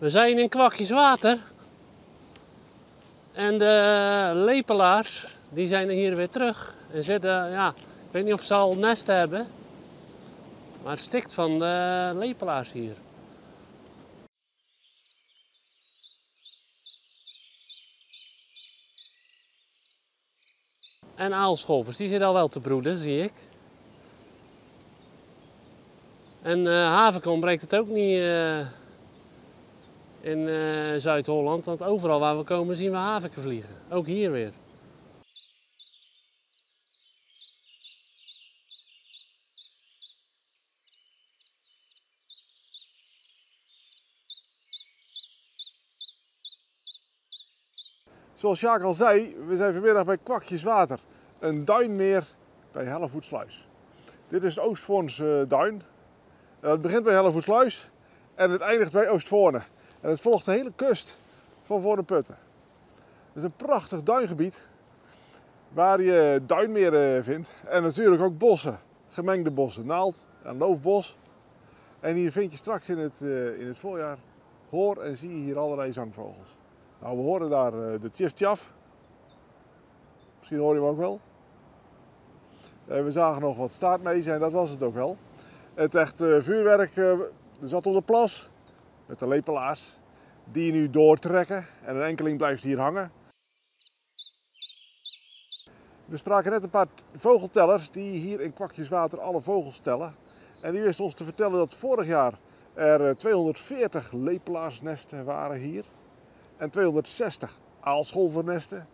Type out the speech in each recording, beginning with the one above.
We zijn in kwakjes water. En de lepelaars, die zijn hier weer terug. En zitten, ja, ik weet niet of ze al nesten hebben. Maar het stikt van de lepelaars hier. En aalscholvers, die zitten al wel te broeden, zie ik. En uh, havenkom breekt het ook niet uh, in uh, Zuid-Holland, want overal waar we komen zien we havenken vliegen. Ook hier weer. Zoals Jaak al zei, we zijn vanmiddag bij Kwakjeswater, een duinmeer bij Hellevoetsluis. Dit is het Oostvoornse duin. Het begint bij Hellevoetsluis en het eindigt bij Oostvoorne. En het volgt de hele kust van Voorne-Putten. Het is een prachtig duingebied waar je duinmeren vindt en natuurlijk ook bossen, gemengde bossen, naald- en loofbos. En hier vind je straks in het, in het voorjaar, hoor en zie je hier allerlei zangvogels. Nou, we horen daar de tjif tjaf. Misschien hoor je hem ook wel. We zagen nog wat staartmezen en dat was het ook wel. Het echte vuurwerk uh, zat op de plas met de lepelaars. Die nu doortrekken en een enkeling blijft hier hangen. We spraken net een paar vogeltellers die hier in Kwakjeswater alle vogels tellen. En die wisten ons te vertellen dat vorig jaar er 240 lepelaarsnesten waren hier en 260 aalscholvernesten,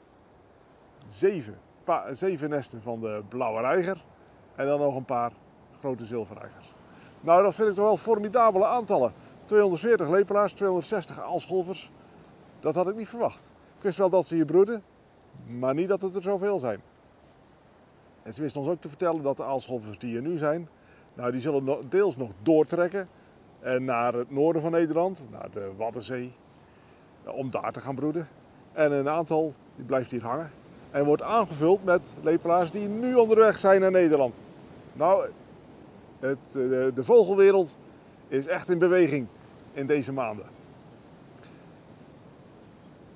7, zeven nesten van de blauwe reiger en dan nog een paar grote zilverreigers. Nou, dat vind ik toch wel formidabele aantallen. 240 lepelaars, 260 aalscholvers. Dat had ik niet verwacht. Ik wist wel dat ze hier broeden, maar niet dat het er zoveel zijn. En ze wisten ons ook te vertellen dat de aalscholvers die er nu zijn, nou, die zullen deels nog doortrekken en naar het noorden van Nederland, naar de Waddenzee, om daar te gaan broeden. En een aantal die blijft hier hangen en wordt aangevuld met lepelaars die nu onderweg zijn naar Nederland. Nou, het, de, de vogelwereld is echt in beweging in deze maanden.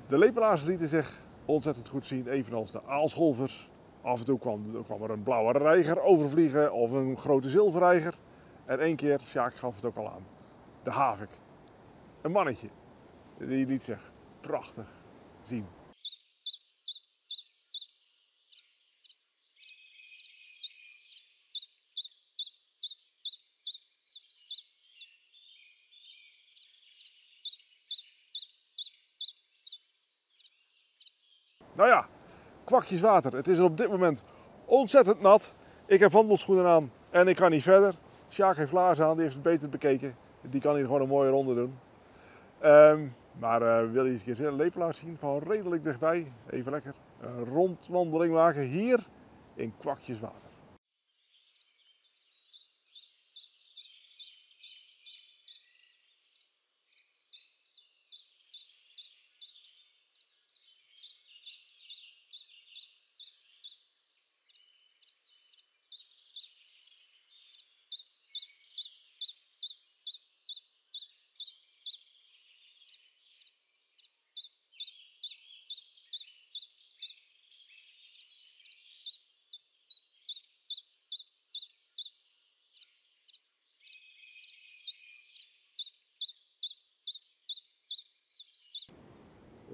De lepelaars lieten zich ontzettend goed zien, evenals de aalscholvers. Af en toe kwam, er een blauwe reiger overvliegen of een grote zilverreiger. En één keer, Sjaak gaf het ook al aan, de havik. Een mannetje. Die liet zich prachtig zien. Nou ja, kwakjes water. Het is er op dit moment ontzettend nat. Ik heb wandelschoenen aan en ik kan niet verder. Sjaak heeft laarzen aan, die heeft het beter bekeken. Die kan hier gewoon een mooie ronde doen. Um, maar uh, wil je eens een keer een lepelaar zien van redelijk dichtbij? Even lekker een rondwandeling maken hier in Kwakjeswater.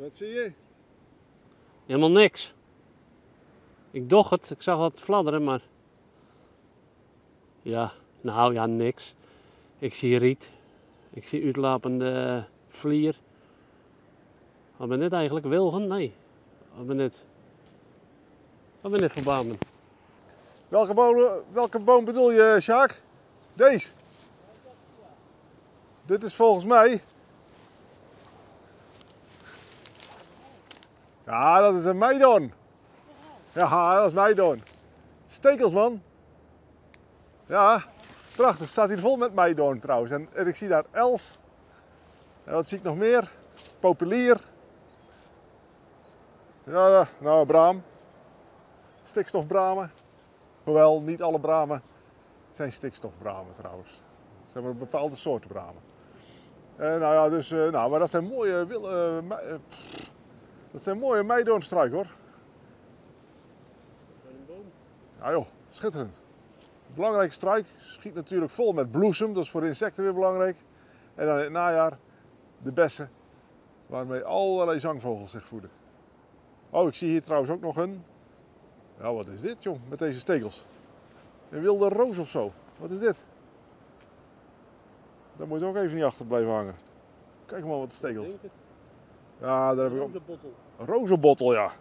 Wat zie je? Helemaal niks. Ik doch het, ik zag wat fladderen, maar... Ja, nou ja, niks. Ik zie riet. Ik zie uitlapende vlier. Wat ben dit eigenlijk? Wilgen? Nee. Wat ben dit? Wat ben dit voor bomen? Welke boom, welke boom bedoel je, Sjaak? Deze? Dit is volgens mij Ja, dat is een meidoorn. Ja, dat is meidoorn. Stekels, man. Ja, prachtig. Staat hier vol met meidoorn trouwens. En, ik zie daar els. En wat zie ik nog meer? Populier. Ja, nou, braam. Stikstofbramen. Hoewel, niet alle bramen zijn stikstofbramen trouwens. Het zijn maar bepaalde soorten bramen. Eh, nou ja, dus, eh, nou, maar dat zijn mooie, wil, eh, eh, dat zijn mooie meidoornstruik hoor. Een boom. Ja joh, schitterend. Belangrijke struik, schiet natuurlijk vol met bloesem, dat is voor insecten weer belangrijk. En dan in het najaar de bessen, waarmee allerlei zangvogels zich voeden. Oh, ik zie hier trouwens ook nog een. Ja, wat is dit joh, met deze stekels? Een wilde roos of zo. Wat is dit? Daar moet ook even niet achter blijven hangen. Kijk maar wat stekels. Ja, daar heb ik ook. Een bottel. Een rozenbottel, ja.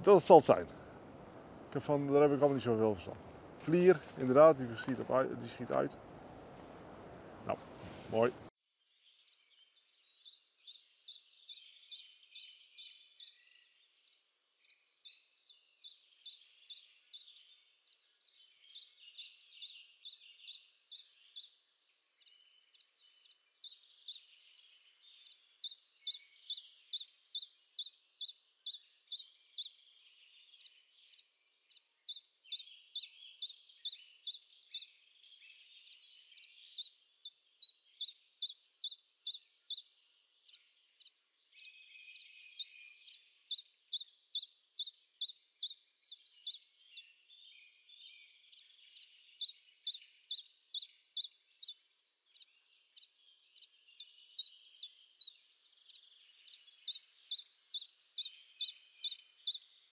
Dat zal het zijn. Ik heb van, daar heb ik allemaal niet zoveel verstand. Vlier, inderdaad, die schiet, op, die schiet uit. Nou, mooi.